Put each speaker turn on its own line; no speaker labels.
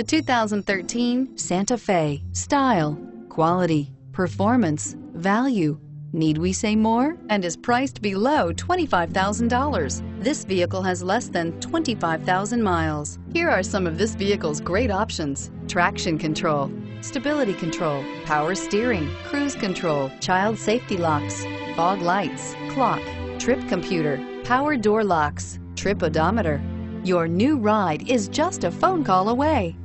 The 2013 Santa Fe. Style, quality, performance, value. Need we say more? And is priced below $25,000. This vehicle has less than 25,000 miles. Here are some of this vehicle's great options. Traction control, stability control, power steering, cruise control, child safety locks, fog lights, clock, trip computer, power door locks, trip odometer. Your new ride is just a phone call away.